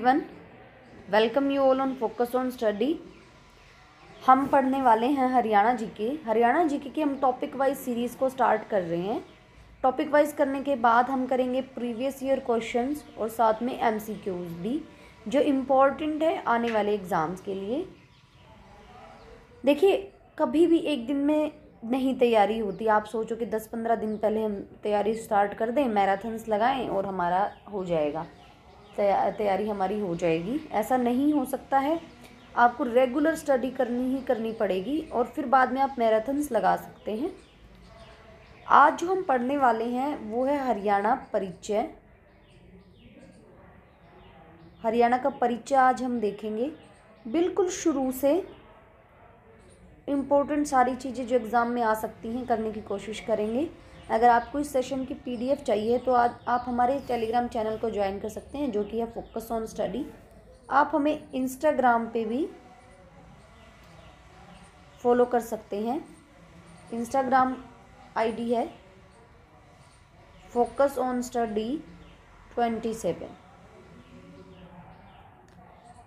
Everyone welcome you all on focus on study हम पढ़ने वाले हैं हरियाणा जी के। हरियाणा जी के हम टॉपिक वाइज सीरीज़ को स्टार्ट कर रहे हैं। टॉपिक वाइज करने के बाद हम करेंगे प्रीवियस ईयर क्वेश्चंस और साथ में एमसीक्यूज भी, जो इम्पोर्टेंट है आने वाले एग्ज़ाम्स के लिए। देखिए, कभी भी एक दिन में नहीं तैयारी होती। आप सोचो कि दस पंद्रह दिन पहले हम तैयारी स्टार्ट कर दें मैराथन्स लगाएँ और हमारा हो जाएगा। तैयारी हमारी हो जाएगी। ऐसा नहीं हो सकता है। आपको रेगुलर स्टडी करनी ही करनी पड़ेगी और फिर बाद में आप मैराथन्स लगा सकते हैं। आज जो हम पढ़ने वाले हैं, वो है हरियाणा परिचय। हरियाणा का परिचय आज हम देखेंगे। बिल्कुल शुरू से इम्पोर्टेंट सारी चीज़ें जो एग्ज़ाम में आ सकती हैं करने की कोशिश करेंगे। अगर आपको इस सेशन की पीडीएफ चाहिए तो आज आप हमारे टेलीग्राम चैनल को ज्वाइन कर सकते हैं, जो कि है फोकस ऑन स्टडी आप हमें इंस्टाग्राम पे भी फॉलो कर सकते हैं। इंस्टाग्राम आईडी है focus on study twenty seven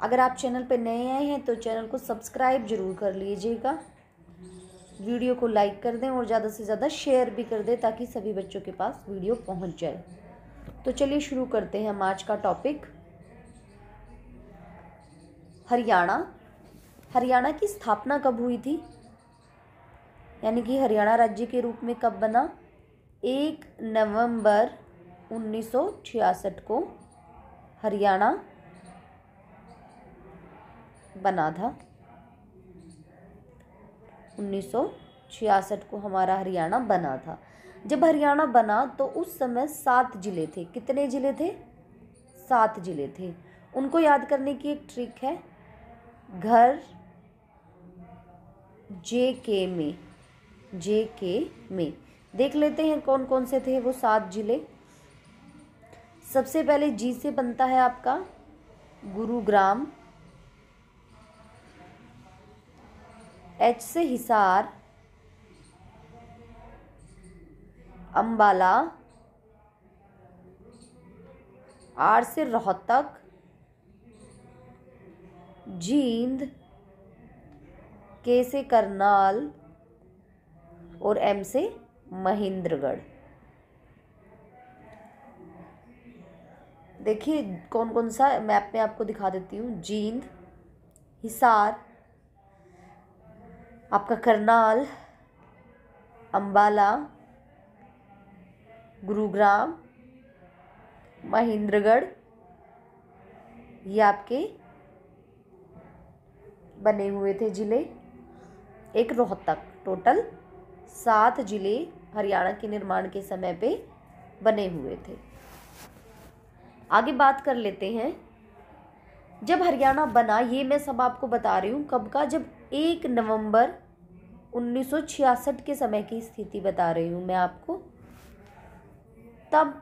अगर आप चैनल पर नए आए हैं तो चैनल को सब्सक्राइब ज़रूर कर लीजिएगा। वीडियो को लाइक कर दें और ज़्यादा से ज़्यादा शेयर भी कर दें ताकि सभी बच्चों के पास वीडियो पहुँच जाए। तो चलिए शुरू करते हैं हम आज का टॉपिक हरियाणा। हरियाणा की स्थापना कब हुई थी? यानी कि हरियाणा राज्य के रूप में कब बना? एक नवंबर 1966 को हरियाणा बना था। 1966 को हमारा हरियाणा बना था। जब हरियाणा बना तो उस समय सात ज़िले थे। कितने ज़िले थे? सात ज़िले थे। उनको याद करने की एक ट्रिक है। घर जे के में जे के में। देख लेते हैं कौन कौन से थे वो सात ज़िले। सबसे पहले जी से बनता है आपका गुरुग्राम एच से हिसार अम्बाला आर से रोहतक, जींद के से करनाल और एम से महेंद्रगढ़। देखिए कौन कौन सा मैप में आपको दिखा देती हूँ। जींद, हिसार आपका करनाल अम्बाला गुरुग्राम, महेंद्रगढ़, ये आपके बने हुए थे ज़िले। एक रोहतक, टोटल सात ज़िले हरियाणा के निर्माण के समय पे बने हुए थे। आगे बात कर लेते हैं। जब हरियाणा बना, ये मैं सब आपको बता रही हूँ, कब का? जब एक नवंबर 1966 के समय की स्थिति बता रही हूँ मैं आपको। तब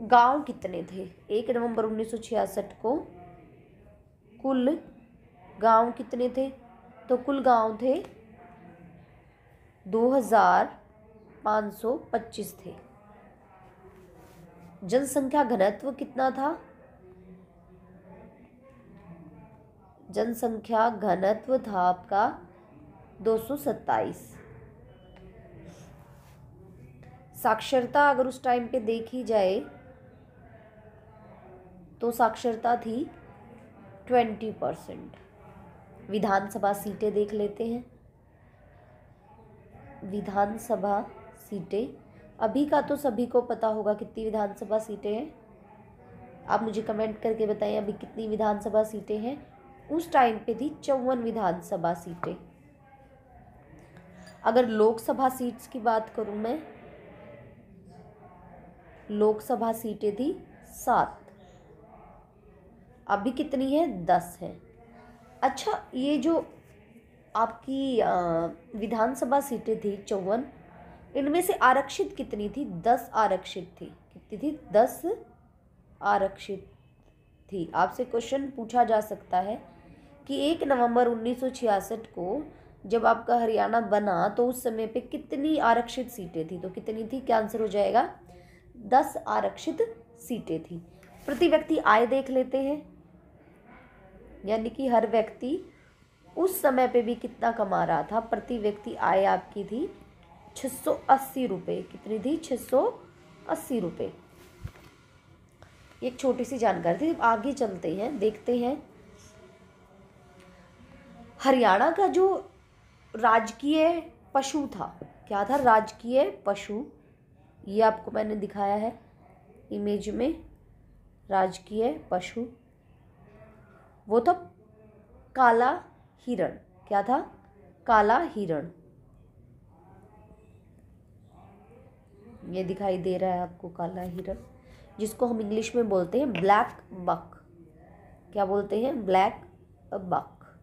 गाँव कितने थे? एक नवंबर 1966 को कुल गाँव कितने थे? तो कुल गाँव थे दो हज़ार पाँच सौ पच्चीस थे। जनसंख्या घनत्व कितना था? जनसंख्या घनत्व था आपका दो सौ सत्ताईस। साक्षरता अगर उस टाइम पे देखी जाए तो साक्षरता थी ट्वेंटी परसेंट। विधानसभा सीटें देख लेते हैं। विधानसभा सीटें, अभी का तो सभी को पता होगा कितनी विधानसभा सीटें हैं। आप मुझे कमेंट करके बताएँ अभी कितनी विधानसभा सीटें हैं। उस टाइम पे थी चौवन विधानसभा सीटें। अगर लोकसभा सीट्स की बात करूँ मैं, लोकसभा सीटें थी सात। अभी कितनी है? दस है। अच्छा ये जो आपकी विधानसभा सीटें थी चौवन, इनमें से आरक्षित कितनी थी? दस आरक्षित थी। कितनी थी? दस आरक्षित थी। आपसे क्वेश्चन पूछा जा सकता है कि एक नवंबर 1966 को जब आपका हरियाणा बना तो उस समय पे कितनी आरक्षित सीटें थी? तो कितनी थी? क्या आंसर हो जाएगा? दस आरक्षित सीटें थी। प्रति व्यक्ति आय देख लेते हैं। यानी कि हर व्यक्ति उस समय पे भी कितना कमा रहा था? प्रति व्यक्ति आय आपकी थी छः सौ अस्सी रुपये कितनी थी? छः सौ अस्सी रुपये एक छोटी सी जानकारी थी आगे चलते हैं, देखते हैं। हरियाणा का जो राजकीय पशु था। क्या था? राजकीय पशु। ये आपको मैंने दिखाया है इमेज में। राजकीय पशु। वो था काला हिरण। क्या था? काला हिरण। ये दिखाई दे रहा है आपको काला हिरण, जिसको हम इंग्लिश में बोलते हैं ब्लैक बक। क्या बोलते हैं? Black buck.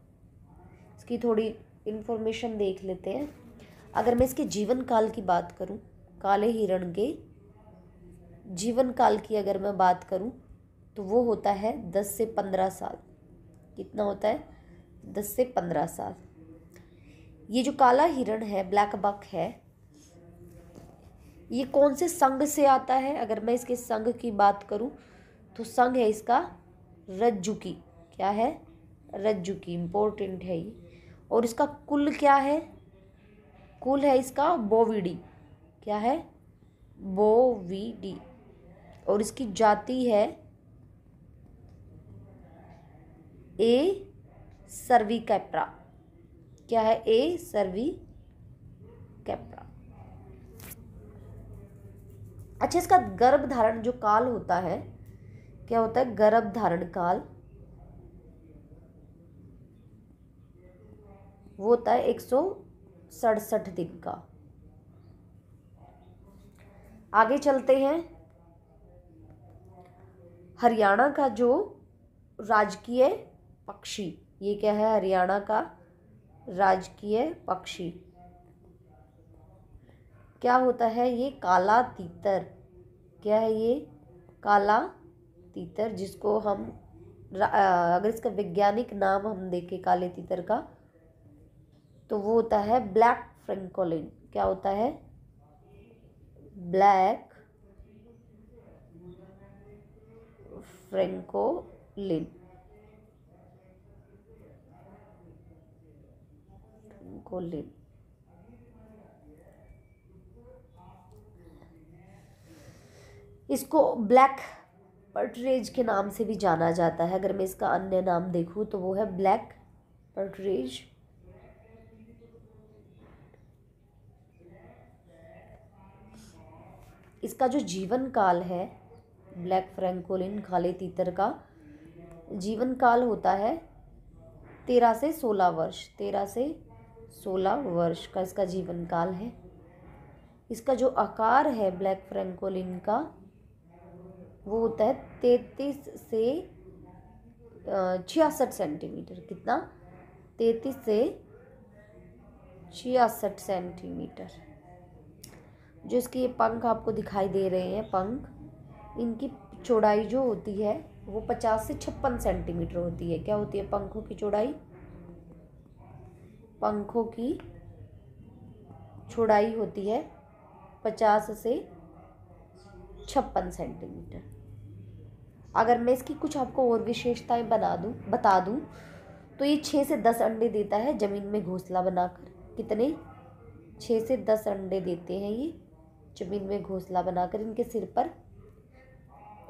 इसकी थोड़ी इन्फॉर्मेशन देख लेते हैं। अगर मैं इसके जीवन काल की बात करूँ, काले हिरण के जीवन काल की अगर मैं बात करूँ तो वो होता है दस से पंद्रह साल। कितना होता है? दस से पंद्रह साल। ये जो काला हिरण है, ब्लैक बक है, ये कौन से संघ से आता है? अगर मैं इसके संघ की बात करूँ तो संघ है इसका रज्जु की। क्या है? रज्जु की। इम्पोर्टेंट है ये। और इसका कुल क्या है? कुल है इसका बोविडी। क्या है? बोवीडी। और इसकी जाति है ए सर्वी कैप्रा क्या है? ए सर्वी कैप्रा अच्छा इसका गर्भ धारण जो काल होता है, क्या होता है? गर्भ धारण काल। वो होता है एक सौ सड़सठ दिन का। आगे चलते हैं। हरियाणा का जो राजकीय पक्षी, ये क्या है? हरियाणा का राजकीय पक्षी। क्या होता है? ये काला तीतर। क्या है ये? काला तीतर, जिसको हम अगर इसका वैज्ञानिक नाम हम देखें, काले तीतर का तो वो होता है ब्लैक फ्रेंकोलिन। क्या होता है? Black francolin. फ्रेंकोलिन। इसको ब्लैक पर्टरेज के नाम से भी जाना जाता है। अगर मैं इसका अन्य नाम देखूँ तो वो है ब्लैक पर्टरेज। इसका जो जीवन काल है, ब्लैक फ्रेंकोलिन, खाले तीतर का जीवन काल होता है तेरह से सोलह वर्ष, तेरह से सोलह वर्ष का इसका जीवन काल है। इसका जो आकार है ब्लैक फ्रेंकोलिन का, वो होता है तैतीस से छियासठ सेंटीमीटर। कितना? तैतीस से छियासठ सेंटीमीटर। जो इसके ये पंख आपको दिखाई दे रहे हैं, पंख, इनकी चौड़ाई जो होती है, वो पचास से छप्पन सेंटीमीटर होती है। क्या होती है पंखों की चौड़ाई? पंखों की चौड़ाई होती है पचास से छप्पन सेंटीमीटर। अगर मैं इसकी कुछ आपको और विशेषताएँ बना दूँ, बता दूँ तो ये छः से दस अंडे देता है ज़मीन में घोंसला बनाकर। कितने? छः से दस अंडे देते हैं ये। ज़मीन में घोंसला बनाकर इनके सिर पर,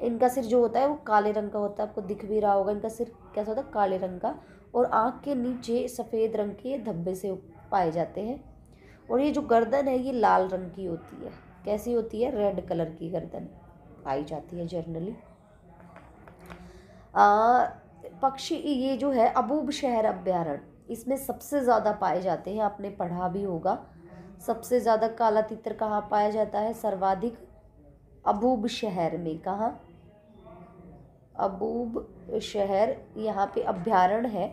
इनका सिर जो होता है वो काले रंग का होता है, आपको दिख भी रहा होगा इनका सिर कैसा होता है, काले रंग का, और आँख के नीचे सफ़ेद रंग के धब्बे से पाए जाते हैं, और ये जो गर्दन है ये लाल रंग की होती है, कैसी होती है, रेड कलर की गर्दन पाई जाती है जर्नली पक्षी ये जो है अबूब शहर अभ्यारण्य, इसमें सबसे ज़्यादा पाए जाते हैं, आपने पढ़ा भी होगा सबसे ज़्यादा काला तितर कहाँ पाया जाता है? सर्वाधिक अबूब शहर में। कहाँ? अबूब शहर यहाँ पे अभ्यारण है।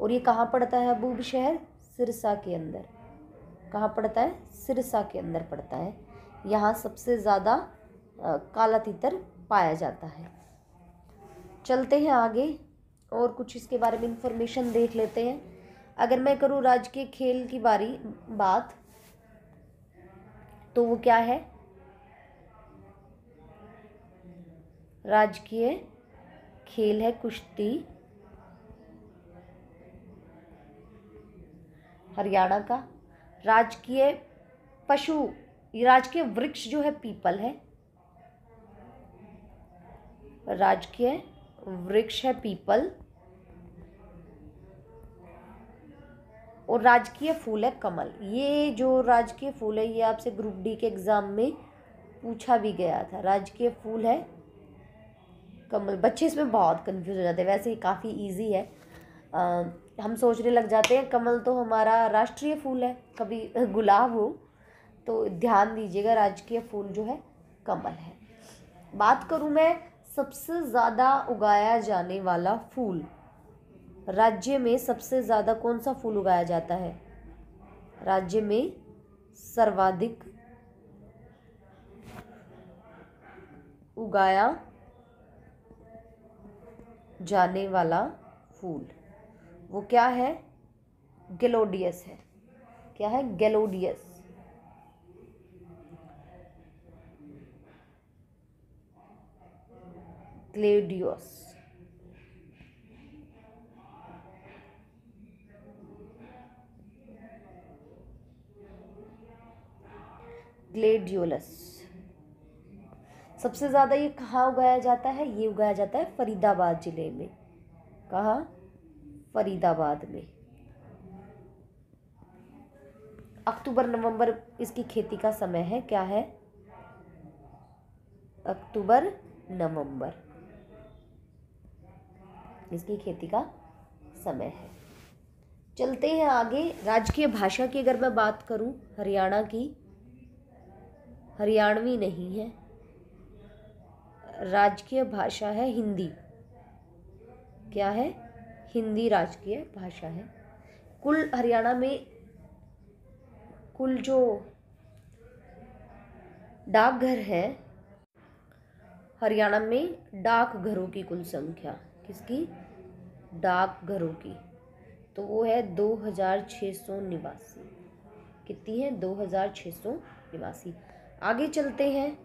और ये कहाँ पड़ता है अबूब शहर? सिरसा के अंदर। कहाँ पड़ता है? सिरसा के अंदर पड़ता है। यहाँ सबसे ज़्यादा काला तीतर पाया जाता है। चलते हैं आगे और कुछ इसके बारे में इंफॉर्मेशन देख लेते हैं। अगर मैं करूँ राजकीय खेल की बारी, बात तो वो क्या है? राजकीय खेल है कुश्ती। हरियाणा का। राजकीय पशु, राजकीय वृक्ष जो है, पीपल है। राजकीय वृक्ष है, पीपल। और राजकीय फूल है कमल। ये जो राजकीय फूल है ये आपसे ग्रुप डी के एग्ज़ाम में पूछा भी गया था। राजकीय फूल है कमल। बच्चे इसमें बहुत कंफ्यूज हो जाते हैं। वैसे ही काफ़ी इजी है। आ, हम सोचने लग जाते हैं कमल तो हमारा राष्ट्रीय फूल है। कभी गुलाब हो तो ध्यान दीजिएगा राजकीय फूल जो है कमल है। बात करूँ मैं सबसे ज़्यादा उगाया जाने वाला फूल। राज्य में सबसे ज़्यादा कौन सा फूल उगाया जाता है? राज्य में सर्वाधिक उगाया जाने वाला फूल वो क्या है? गेलोडियस है। क्या है? गेलोडियस। ग्लेडियोस। ग्लेडियोलस। सबसे ज़्यादा ये कहाँ उगाया जाता है? ये उगाया जाता है फरीदाबाद ज़िले में। कहाँ? फरीदाबाद में। अक्टूबर, नवंबर इसकी खेती का समय है। क्या है? अक्टूबर, नवंबर इसकी खेती का समय है। चलते हैं आगे। राजकीय भाषा की अगर मैं बात करूँ, हरियाणा की हरियाणवी नहीं है। राजकीय भाषा है हिंदी। क्या है? हिंदी राजकीय भाषा है। कुल हरियाणा में कुल जो डाकघर है, हरियाणा में डाकघरों की कुल संख्या। किसकी? डाकघरों की। तो वो है दो हज़ार छः सौ निवासी। कितनी है? दो हज़ार छः सौ निवासी। आगे चलते हैं।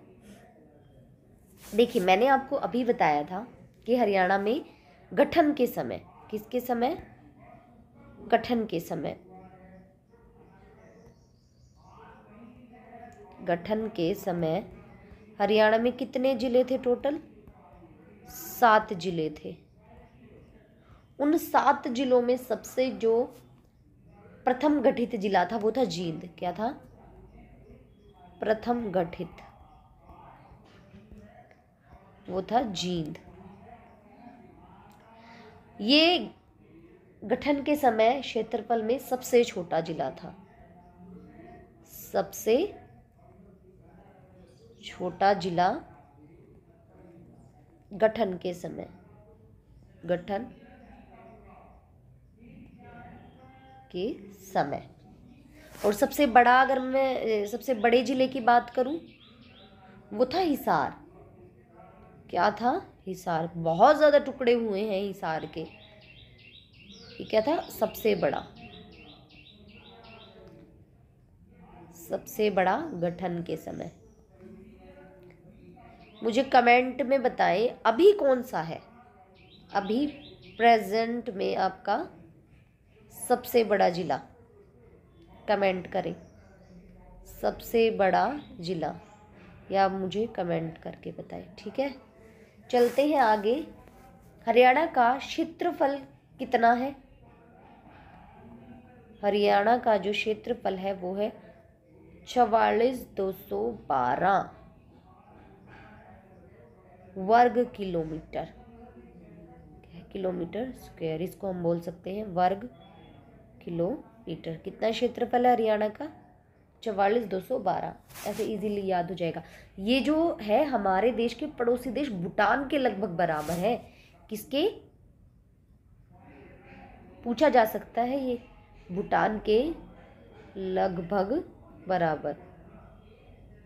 देखिए, मैंने आपको अभी बताया था कि हरियाणा में गठन के समय, किसके समय? गठन के समय। गठन के समय हरियाणा में कितने ज़िले थे टोटल? सात ज़िले थे। उन सात ज़िलों में सबसे जो प्रथम गठित जिला था वो था जींद। क्या था? प्रथम गठित। वो था जींद। ये गठन के समय क्षेत्रफल में सबसे छोटा जिला था। सबसे छोटा जिला गठन के समय। गठन के समय। और सबसे बड़ा अगर मैं सबसे बड़े ज़िले की बात करूँ, वो था हिसार। क्या था? हिसार। बहुत ज़्यादा टुकड़े हुए हैं हिसार के। ये क्या था? सबसे बड़ा। सबसे बड़ा गठन के समय। मुझे कमेंट में बताएँ, अभी कौन सा है? अभी प्रेजेंट में आपका सबसे बड़ा ज़िला। कमेंट करें। सबसे बड़ा ज़िला, या मुझे कमेंट करके बताएँ, ठीक है? चलते हैं आगे। हरियाणा का क्षेत्रफल कितना है? हरियाणा का जो क्षेत्रफल है, वो है चवालीस दो सौ बारह वर्ग किलोमीटर। किलोमीटर स्क्वायर, इसको हम बोल सकते हैं वर्ग किलो मीटर। कितना क्षेत्रफल है हरियाणा का? चवालीस दो सौ बारह। ऐसे इजीली याद हो जाएगा। ये जो है हमारे देश के पड़ोसी देश भूटान के लगभग बराबर है। किसके? पूछा जा सकता है ये। भूटान के लगभग बराबर।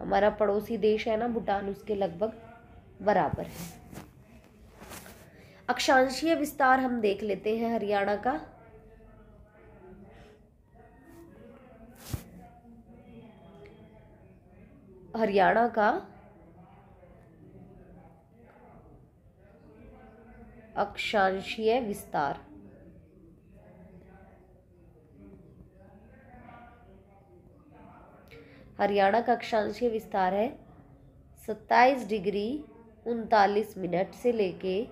हमारा पड़ोसी देश है ना भूटान, उसके लगभग बराबर है। अक्षांशीय विस्तार हम देख लेते हैं हरियाणा का। हरियाणा का अक्षांशीय विस्तार। हरियाणा का अक्षांशीय विस्तार है। सत्ताईस डिग्री उनतालीस मिनट से लेके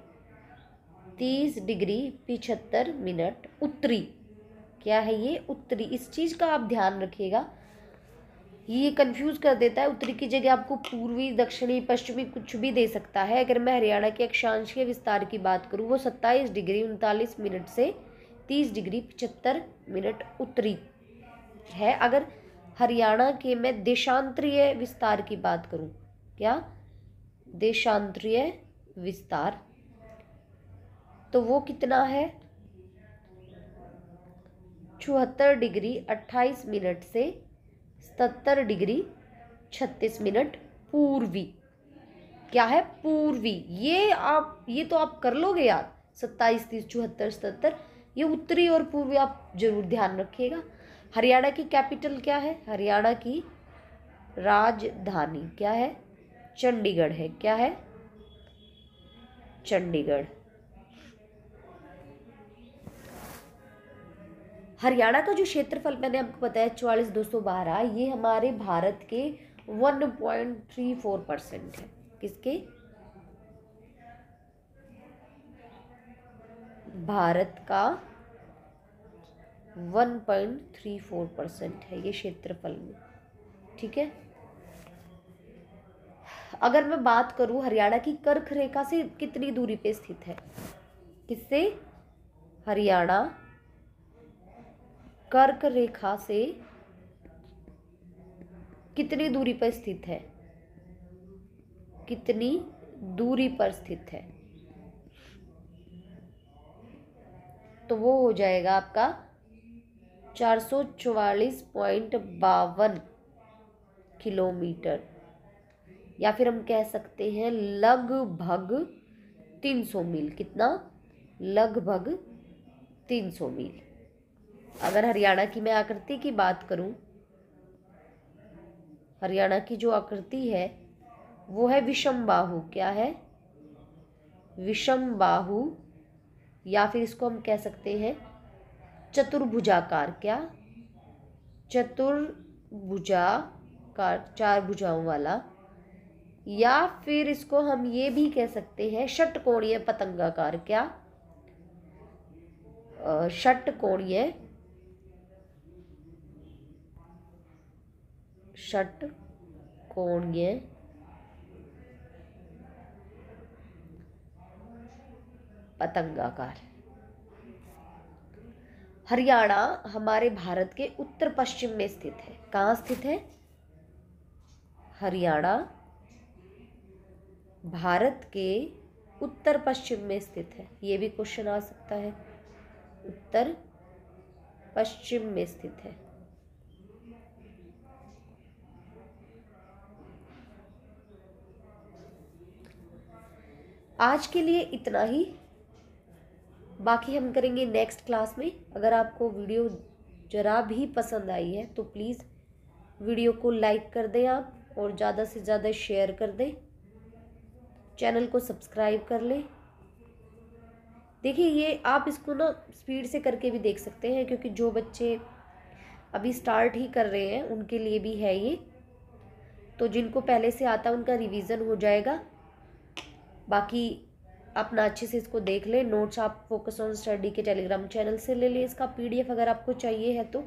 तीस डिग्री पिछहत्तर मिनट उत्तरी। क्या है ये उत्तरी? इस चीज़ का आप ध्यान रखिएगा। ये कंफ्यूज कर देता है, उत्तरी की जगह आपको पूर्वी, दक्षिणी, पश्चिमी कुछ भी दे सकता है। अगर मैं हरियाणा के अक्षांशीय विस्तार की बात करूँ, वो सत्ताईस डिग्री उनतालीस मिनट से तीस डिग्री पचहत्तर मिनट उत्तरी है। अगर हरियाणा के मैं देशांतरीय विस्तार की बात करूँ, क्या? देशांतरीय विस्तार। तो वो कितना है? चौहत्तर डिग्री अट्ठाईस मिनट से सतर डिग्री छत्तीस मिनट पूर्वी। क्या है पूर्वी? ये आप, ये तो आप कर लोगे यार। सत्ताईस, तीस, चौहत्तर, सतहत्तर, ये उत्तरी और पूर्वी आप ज़रूर ध्यान रखिएगा। हरियाणा की कैपिटल क्या है? हरियाणा की राजधानी क्या है? चंडीगढ़ है। क्या है? चंडीगढ़। हरियाणा का जो क्षेत्रफल मैंने आपको बताया चौवालीस दो सौ बारह, ये हमारे भारत के one point three four percent है। किसके? भारत का one point three four percent है ये क्षेत्रफल में। ठीक है? अगर मैं बात करूँ, हरियाणा की कर्क रेखा से कितनी दूरी पे स्थित है? किससे? हरियाणा कर्क रेखा से कितनी दूरी पर स्थित है? कितनी दूरी पर स्थित है? तो वो हो जाएगा आपका चार सौ चौवालीस पॉइंट बावन किलोमीटर। या फिर हम कह सकते हैं लगभग तीन सौ मील। कितना? लगभग तीन सौ मील। अगर हरियाणा की मैं आकृति की बात करूँ, हरियाणा की जो आकृति है, वो है विषम बाहु। क्या है? विषम बाहु, या फिर इसको हम कह सकते हैं चतुर्भुजाकार। क्या? चतुर्भुजाकार, चार भुजाओं वाला। या फिर इसको हम ये भी कह सकते हैं षटकोणीय पतंगाकार। क्या? षटकोणीय षटकोणीय पतंगाकार। हरियाणा हमारे भारत के उत्तर पश्चिम में स्थित है। कहाँ स्थित है? हरियाणा, भारत के उत्तर पश्चिम में स्थित है। ये भी क्वेश्चन आ सकता है। उत्तर पश्चिम में स्थित है। आज के लिए इतना ही। बाकी हम करेंगे नेक्स्ट क्लास में। अगर आपको वीडियो ज़रा भी पसंद आई है तो प्लीज़ वीडियो को लाइक कर दें आप और ज़्यादा से ज़्यादा शेयर कर दें। चैनल को सब्सक्राइब कर लें। देखिए, ये आप इसको ना स्पीड से करके भी देख सकते हैं, क्योंकि जो बच्चे अभी स्टार्ट ही कर रहे हैं, उनके लिए भी है ये। तो जिनको पहले से आता, उनका रिवीजन हो जाएगा। बाकी अपना अच्छे से इसको देख लें। नोट्स आप फोकस ऑन स्टडी के टेलीग्राम चैनल से ले लें इसका पीडीएफ अगर आपको चाहिए है तो।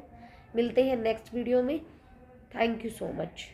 मिलते हैं नेक्स्ट वीडियो में। Thank you so much